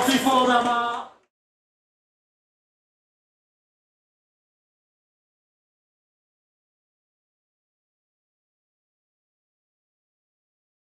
Oxifona